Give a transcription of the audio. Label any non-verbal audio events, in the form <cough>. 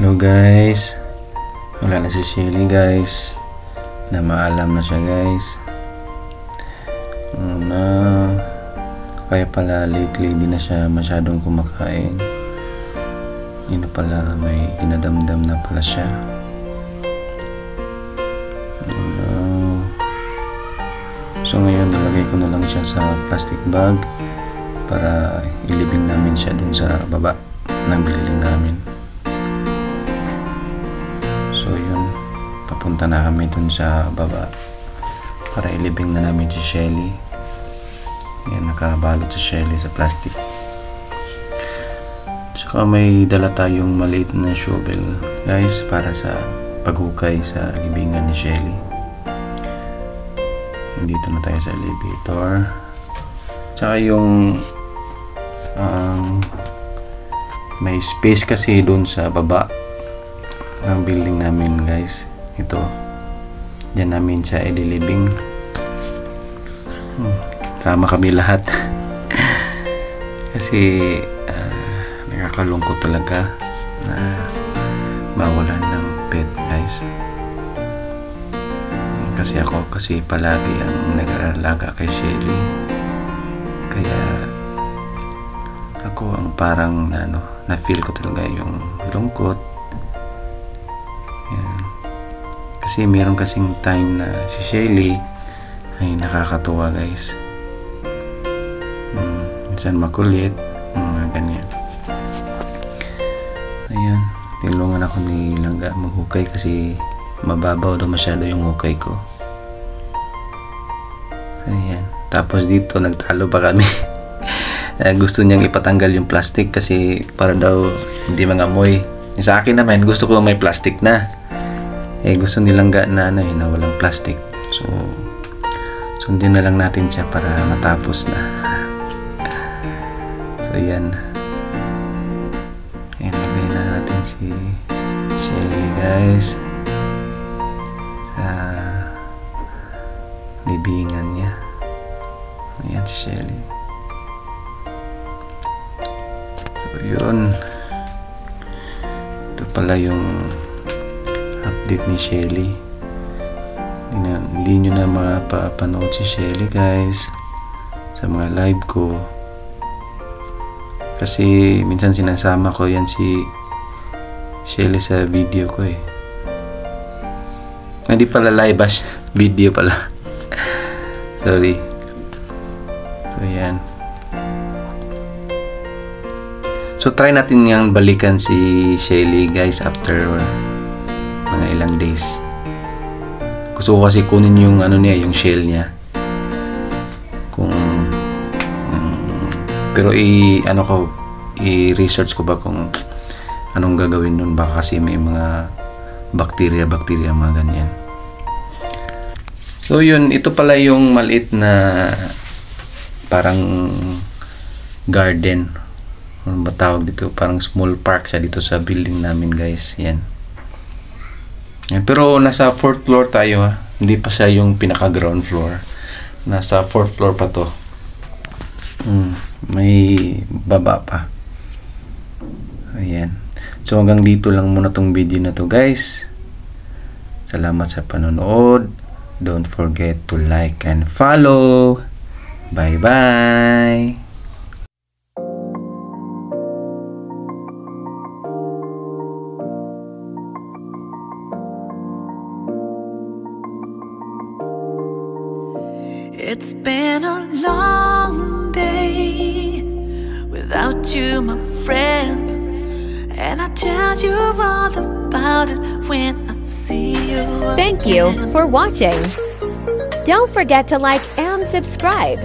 Hello guys. Wala na si Shelly guys. Na maalam na siya guys. Na kaya pala lately di na siya masyadong kumakain. Na pala may dinadamdam na pala siya. Ano. So ngayon nilagay ko na lang siya sa plastic bag para ilibing namin siya dun sa baba ng building namin. So yun, papunta na kami dun sa baba para ilibing na namin si Shelly. Yan, nakabalot si Shelly sa plastic. Tsaka may dala tayong maliit na shovel, guys, para sa paghukay sa libingan ni Shelly. Dito na tayo sa elevator. Tsaka yung um, may space kasi doon sa baba ng building namin guys. Ito. Dyan namin siya ililibing hmm, tama kami lahat. <laughs> Kasi uh, nakakalungkot talaga na mawalan ng pet guys. Kasi ako kasi palagi ang nag-aalaga kay Shelly. Kaya ako ang parang ano, na feel ko talaga yung lungkot kasi meron kasing time na si Shelly ay nakakatuwa guys. Hmm, minsan makulit mga ganyan. Ayan tinulungan ako ni Langga maghukay kasi mababaw daw masyado yung hukay ko. Ayan tapos dito nagtalo pa kami. Uh, <laughs> gusto niyang ipatanggal yung plastic kasi para daw hindi mangamoy. Yung sa akin naman gusto ko may plastic na eh gusto nilang ga na ano eh, na walang plastic. So sundin na lang natin siya para matapos na. <laughs> So yan. Ilagay na natin si Shelly guys. Sa libingan niya. Ayan si Shelly. So, yun. Ito pala yung update ni Shelly. Hindi, nyo na mapapanood si Shelly guys sa mga live ko. Kasi minsan sinasama ko yan si Shelly sa video ko eh. Hindi pala live bash. <laughs> Video pala. <laughs> Sorry. So yan. So try natin yang balikan si Shelly guys after mga ilang days. Gusto ko kasi kunin yung ano niya, yung shell niya. Kung um, pero i ano ko i-research ko ba kung anong gagawin nun baka kasi may mga bacteria bacteria mga ganyan. So yun, ito pala yung maliit na parang garden ano ba tawag dito parang small park siya dito sa building namin guys yan, yan. pero nasa 4th floor tayo ha hindi pa siya yung pinaka ground floor. Nasa 4th floor pa to. Hmm, may baba pa. Ayan. So hanggang dito lang muna tong video na to guys. Salamat sa panonood. Don't forget to like and follow. Bye bye It's been a long day without you, my friend. And I tell you all about it when I see you. Thank you for watching. Don't forget to like and subscribe.